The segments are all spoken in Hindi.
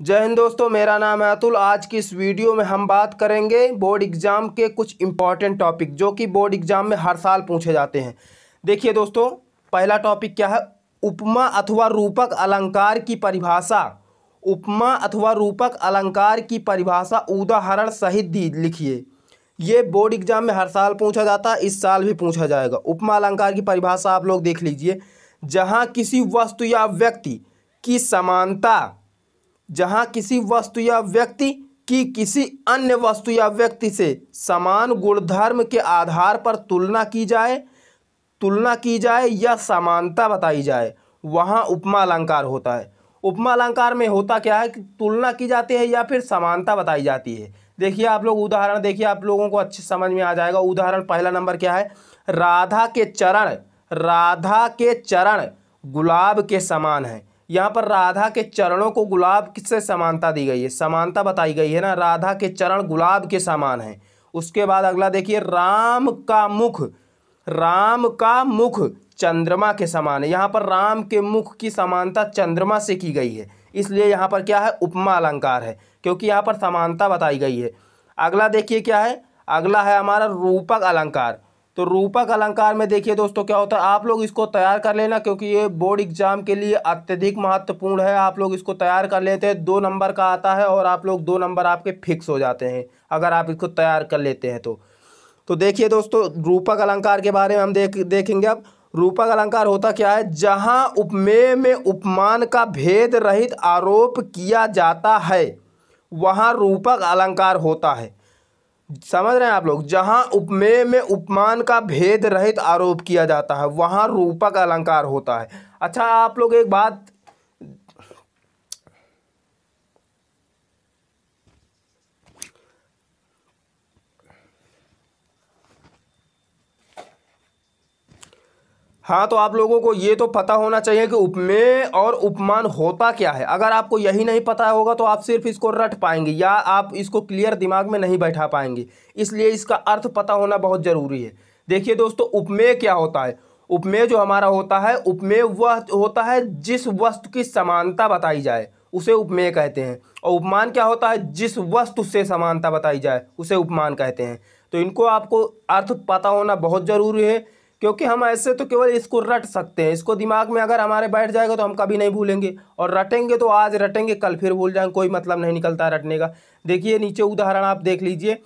जय हिंद दोस्तों, मेरा नाम है अतुल। आज की इस वीडियो में हम बात करेंगे बोर्ड एग्ज़ाम के कुछ इंपॉर्टेंट टॉपिक जो कि बोर्ड एग्ज़ाम में हर साल पूछे जाते हैं। देखिए दोस्तों, पहला टॉपिक क्या है? उपमा अथवा रूपक अलंकार की परिभाषा। उपमा अथवा रूपक अलंकार की परिभाषा उदाहरण सहित दी, लिखिए। ये बोर्ड एग्ज़ाम में हर साल पूछा जाता है, इस साल भी पूछा जाएगा। उपमा अलंकार की परिभाषा आप लोग देख लीजिए। जहाँ किसी वस्तु या व्यक्ति की समानता जहाँ किसी वस्तु या व्यक्ति की किसी अन्य वस्तु या व्यक्ति से समान गुणधर्म के आधार पर तुलना की जाए, तुलना की जाए या समानता बताई जाए, वहाँ उपमा अलंकार होता है। उपमा अलंकार में होता क्या है कि तुलना की जाती है या फिर समानता बताई जाती है। देखिए आप लोग उदाहरण, देखिए आप लोगों को अच्छे समझ में आ जाएगा। उदाहरण पहला नंबर क्या है? राधा के चरण, राधा के चरण गुलाब के समान है। यहाँ पर राधा के चरणों को गुलाब किससे समानता दी गई है। समानता बताई गई है ना, राधा के चरण गुलाब के समान है। उसके बाद अगला देखिए, राम का मुख, राम का मुख चंद्रमा के समान है। यहाँ पर राम के मुख की समानता चंद्रमा से की गई है। इसलिए यहाँ पर क्या है? उपमा अलंकार है, क्योंकि यहाँ पर समानता बताई गई है। अगला देखिए क्या है? अगला है हमारा रूपक अलंकार। तो रूपक अलंकार में देखिए दोस्तों क्या होता है, आप लोग इसको तैयार कर लेना क्योंकि ये बोर्ड एग्ज़ाम के लिए अत्यधिक महत्वपूर्ण है। आप लोग इसको तैयार कर लेते हैं, दो नंबर का आता है और आप लोग दो नंबर आपके फिक्स हो जाते हैं, अगर आप इसको तैयार कर लेते हैं तो। तो देखिए दोस्तों, रूपक अलंकार के बारे में हम देख, देखेंगे अब। रूपक अलंकार होता क्या है, जहाँ उपमेय में उपमान का भेद रहित आरोप किया जाता है, वहाँ रूपक अलंकार होता है। समझ रहे हैं आप लोग? जहाँ उपमेय में उपमान का भेद रहित आरोप किया जाता है, वहाँ रूपक अलंकार होता है। अच्छा आप लोग एक बात हाँ तो आप लोगों को ये तो पता होना चाहिए कि उपमेय और उपमान होता क्या है। अगर आपको यही नहीं पता होगा तो आप सिर्फ़ इसको रट पाएँगे या आप इसको क्लियर दिमाग में नहीं बैठा पाएँगे। इसलिए इसका अर्थ पता होना बहुत ज़रूरी है। देखिए दोस्तों उपमेय क्या होता है? उपमेय जो हमारा होता है उपमेय वह होता है जिस वस्तु की समानता बताई जाए, उसे उपमेय कहते हैं। और उपमान क्या होता है? जिस वस्तु से समानता बताई जाए, उसे उपमान कहते हैं। तो इनको आपको अर्थ पता होना बहुत ज़रूरी है। क्योंकि हम ऐसे तो केवल इसको रट सकते हैं। इसको दिमाग में अगर हमारे बैठ जाएगा तो हम कभी नहीं भूलेंगे। और रटेंगे तो आज रटेंगे, कल फिर भूल जाएँगे, कोई मतलब नहीं निकलता रटने का। देखिए, नीचे उदाहरण आप देख लीजिए।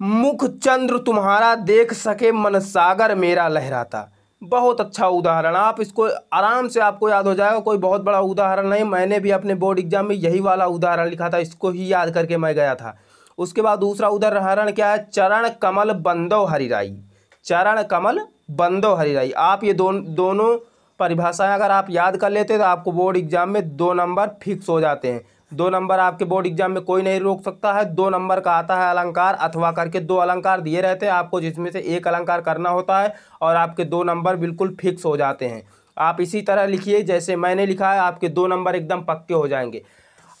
मुख चंद्र तुम्हारा देख सके, मन सागर मेरा लहराता। बहुत अच्छा उदाहरण। आप इसको आराम से आपको याद हो जाएगा, कोई बहुत बड़ा उदाहरण नहीं। मैंने भी अपने बोर्ड एग्ज़ाम में यही वाला उदाहरण लिखा था, इसको ही याद करके मैं गया था। उसके बाद दूसरा उदाहरण क्या है? चरण कमल बंदो हरिराई। चरण कमल बंदो हरिराई। आप ये दोन, दोनों परिभाषाएँ अगर आप याद कर लेते हैं तो आपको बोर्ड एग्ज़ाम में दो नंबर फिक्स हो जाते हैं। दो नंबर आपके बोर्ड एग्ज़ाम में कोई नहीं रोक सकता है, दो नंबर का आता है अलंकार, अथवा करके दो अलंकार दिए रहते हैं, आपको जिसमें से एक अलंकार करना होता है, और आपके दो नंबर बिल्कुल फिक्स हो जाते हैं। आप इसी तरह लिखिए, जैसे मैंने लिखा है, आपके दो नंबर एकदम पक्के हो जाएँगे।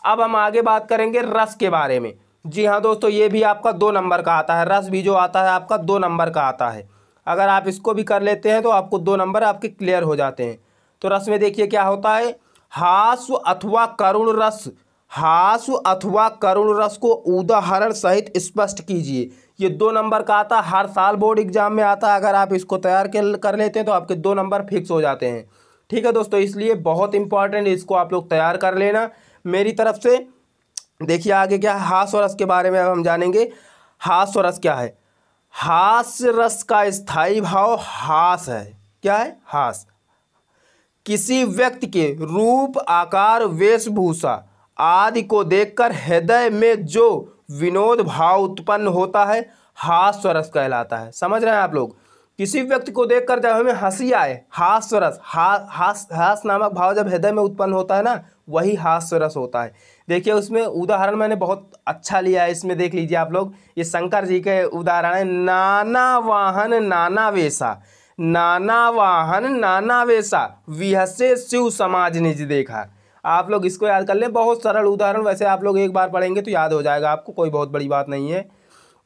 अब हम आगे बात करेंगे रस के बारे में। जी हाँ दोस्तों, ये भी आपका दो नंबर का आता है। रस भी जो आता है, आपका दो नंबर का आता है। अगर आप इसको भी कर लेते हैं तो आपको दो नंबर आपके क्लियर हो जाते हैं। तो रस में देखिए क्या होता है। हास्व अथवा करुण रस हास्व अथवा करुण रस को उदाहरण सहित स्पष्ट कीजिए। ये दो नंबर का आता हर साल बोर्ड एग्ज़ाम में आता है। अगर आप इसको तैयार कर लेते हैं तो आपके दो नंबर फिक्स हो जाते हैं। ठीक है दोस्तों, इसलिए बहुत इंपॉर्टेंट इसको आप लोग तैयार कर लेना। मेरी तरफ़ से देखिए आगे क्या है हास और रस के बारे में अब हम जानेंगे। हास और रस क्या है? हास्य रस का स्थायी भाव हास है। क्या है? हास। किसी व्यक्ति के रूप, आकार, वेशभूषा आदि को देखकर हृदय में जो विनोद भाव उत्पन्न होता है, हास्य रस कहलाता है। समझ रहे हैं आप लोग? किसी व्यक्ति को देखकर जब हमें हँसी आए, हास्य रस, हा, हास हास नामक भाव जब हृदय में उत्पन्न होता है ना, वही हास्य रस होता है। देखिए, उसमें उदाहरण मैंने बहुत अच्छा लिया है, इसमें देख लीजिए आप लोग। ये शंकर जी के उदाहरण है, नाना वाहन, नाना वेशा। नाना वाहन, नाना वेशा, विहसे शिव समाज निज देखा। आप लोग इसको याद कर लें, बहुत सरल उदाहरण, वैसे आप लोग एक बार पढ़ेंगे तो याद हो जाएगा आपको, कोई बहुत बड़ी बात नहीं है।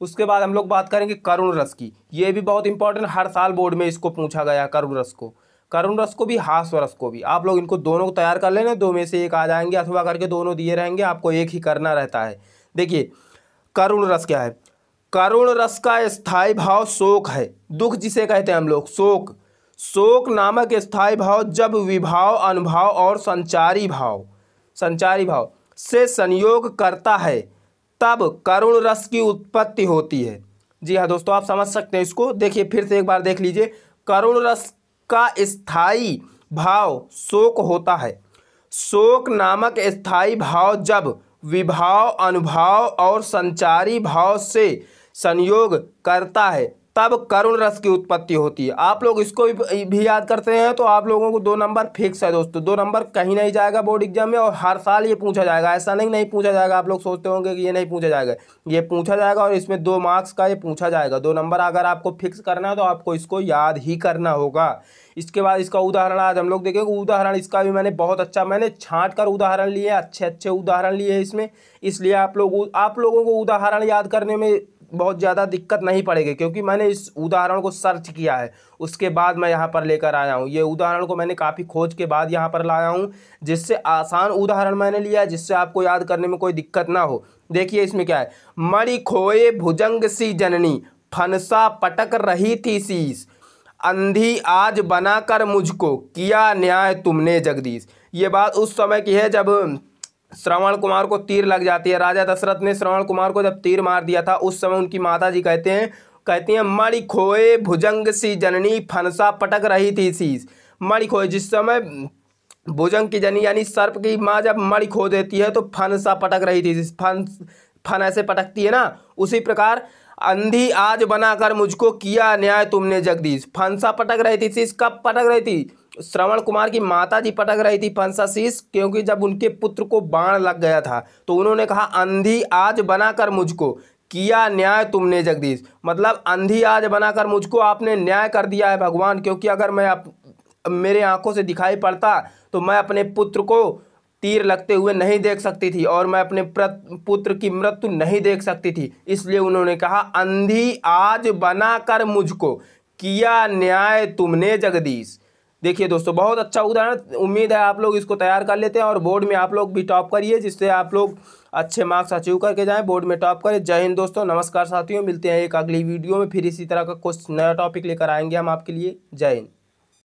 उसके बाद हम लोग बात करेंगे करुण रस की। ये भी बहुत इंपॉर्टेंट हर साल बोर्ड में इसको पूछा गया करुण रस को। करुण रस को भी, हास्य रस को भी। आप लोग इनको दोनों को तैयार कर लेना, दो में से एक आ जाएँगे, अथवा करके दोनों दिए रहेंगे, आपको एक ही करना रहता है। देखिए, करुण रस क्या है? करुण रस का स्थायी भाव शोक है। दुख जिसे कहते हैं हम लोग, शोक। शोक नामक स्थायी भाव जब विभाव, अनुभाव और संचारी भाव संचारी भाव से संयोग करता है, तब करुण रस की उत्पत्ति होती है। जी हाँ दोस्तों, आप समझ सकते हैं इसको। देखिए, फिर से एक बार देख लीजिए। करुण रस का स्थायी भाव शोक होता है। शोक नामक स्थायी भाव जब विभाव, अनुभाव और संचारी भाव से संयोग करता है तब करुण रस की उत्पत्ति होती है। आप लोग इसको भी याद करते हैं तो आप लोगों को दो नंबर फिक्स है दोस्तों। दो नंबर कहीं नहीं जाएगा बोर्ड एग्ज़ाम में और हर साल ये पूछा जाएगा। ऐसा नहीं नहीं पूछा जाएगा। आप लोग सोचते होंगे कि ये नहीं पूछा जाएगा। ये पूछा जाएगा और इसमें दो मार्क्स का ये पूछा जाएगा। दो नंबर अगर आपको फिक्स करना है तो आपको इसको याद ही करना होगा। इसके बाद इसका उदाहरण आज हम लोग देखेंगे। उदाहरण इसका भी मैंने बहुत अच्छा मैंने छाँट कर उदाहरण लिए अच्छे अच्छे उदाहरण लिए इसमें। इसलिए आप लोग, आप लोगों को उदाहरण याद करने में बहुत ज़्यादा दिक्कत नहीं पड़ेगी, क्योंकि मैंने इस उदाहरण को सर्च किया है। उसके बाद मैं यहाँ पर लेकर आया हूँ। ये उदाहरण को मैंने काफ़ी खोज के बाद यहाँ पर लाया हूँ, जिससे आसान उदाहरण मैंने लिया है, जिससे आपको याद करने में कोई दिक्कत ना हो। देखिए इसमें क्या है। मणि खोए भुजंग सी जननी, फनसा पटक रही थी शीश अंधी आज बनाकर मुझको, किया न्याय तुमने जगदीश। ये बात उस समय की है जब श्रवण कुमार को तीर लग जाती है। राजा दशरथ ने श्रवण कुमार को जब तीर मार दिया था, उस समय उनकी माता जी कहते हैं, कहती हैं, मणि खोए भुजंग सी जननी फनसा पटक रही थी शीश मणि खोए, जिस समय भुजंग की जनी यानी सर्प की माँ जब मणि खो देती है तो फनसा पटक रही थी फन फन ऐसे पटकती है ना? उसी प्रकार अंधी आज बनाकर मुझको किया न्याय तुमने जगदीश। फंसा पटक रही थी शीश कब पटक रही थी? श्रवण कुमार की माता जी पटक रही थी फंसा शीश क्योंकि जब उनके पुत्र को बाण लग गया था तो उन्होंने कहा, अंधी आज बनाकर मुझको किया न्याय तुमने, जगदीश। मतलब अंधी आज बनाकर मुझको आपने न्याय कर दिया है भगवान, क्योंकि अगर मैं आप मेरे आँखों से दिखाई पड़ता तो मैं अपने पुत्र को तीर लगते हुए नहीं देख सकती थी, और मैं अपने पुत्र की मृत्यु नहीं देख सकती थी। इसलिए उन्होंने कहा, अंधी आज बनाकर मुझको किया न्याय तुमने, जगदीश। देखिए दोस्तों, बहुत अच्छा उदाहरण, उम्मीद है आप लोग इसको तैयार कर लेते हैं और बोर्ड में आप लोग भी टॉप करिए, जिससे आप लोग अच्छे मार्क्स अचीव करके जाएँ, बोर्ड में टॉप करें। जय हिंद दोस्तों, नमस्कार साथियों, मिलते हैं एक अगली वीडियो में, फिर इसी तरह का कुछ नया टॉपिक लेकर आएँगे हम आपके लिए। जय हिंद।